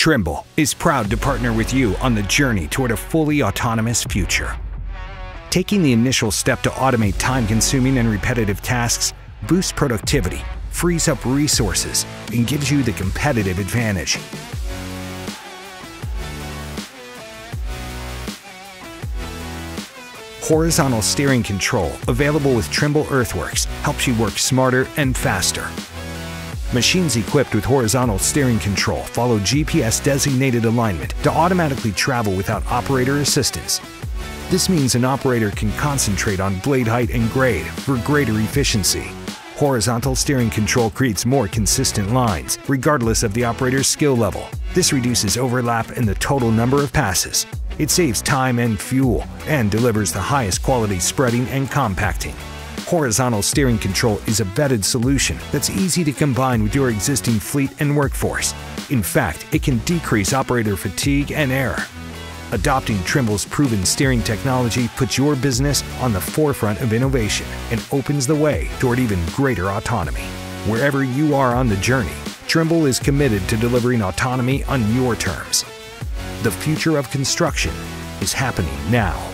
Trimble is proud to partner with you on the journey toward a fully autonomous future. Taking the initial step to automate time consuming and repetitive tasks boosts productivity, frees up resources, and gives you the competitive advantage. Horizontal steering control, available with Trimble Earthworks, helps you work smarter and faster. Machines equipped with horizontal steering control follow GPS designated alignment to automatically travel without operator assistance. This means an operator can concentrate on blade height and grade for greater efficiency. Horizontal steering control creates more consistent lines, regardless of the operator's skill level. This reduces overlap in the total number of passes. It saves time and fuel and delivers the highest quality spreading and compacting. Horizontal steering control is a vetted solution that's easy to combine with your existing fleet and workforce. In fact, it can decrease operator fatigue and error. Adopting Trimble's proven steering technology puts your business on the forefront of innovation and opens the way toward even greater autonomy. Wherever you are on the journey, Trimble is committed to delivering autonomy on your terms. The future of construction is happening now.